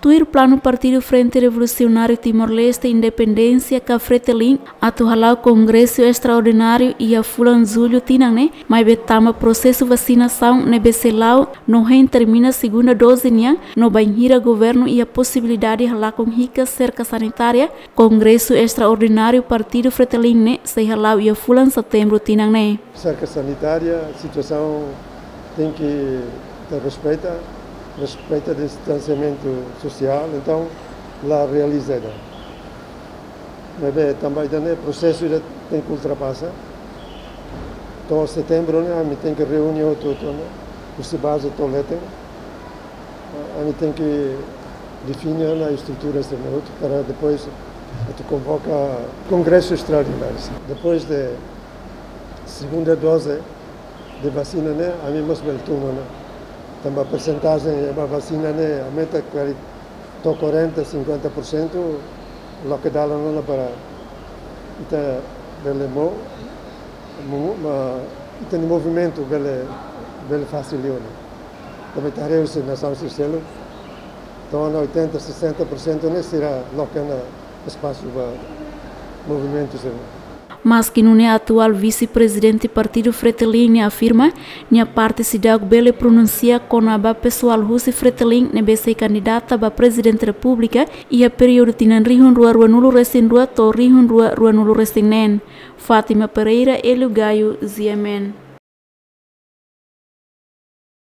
Tuir plano Partido Frente Revolucionário Timor-Leste Independência ka Fretelin atu congresso extraordinário e a fulan julho tinang ne mai betama processo vacinação ne beselau no ren termina segunda dose nia no banhira governo e a possibilidade halau com rica cerca sanitária congresso extraordinário Partido Fretelin ne se halau e a fulan setembro tinang ne cerca sanitária situação tem que ter respeito respeita o distanciamento social, então lá realizada. Mas bem, também o processo já tem que ultrapassar. Então, em setembro, né, a gente tem que reunir tudo, né, os base toletem. A gente tem que definir a estrutura minuto para depois gente convoca congresso extraordinário. Depois de segunda dose de vacina, né, a mim mais turno, né, também a percentagem da vacina né, aumenta to 40, 50%, lo que dá não para ita bele mo, ma ita ni movimento bele fácil. Também tareu se na São Cicelo, então 80, 60% né será lo que na espaço para movimentos. Mas que no atual vice-presidente partido Fretelin afirma que a parte cidade bele pronuncia com a pessoal Husi Fretelin ne ser candidata a presidente da república e a período tinan rihun rua rua nulu resin rua to rihun rua rua nulu resin nen Fátima Pereira, Elio Gaio, Ziemen.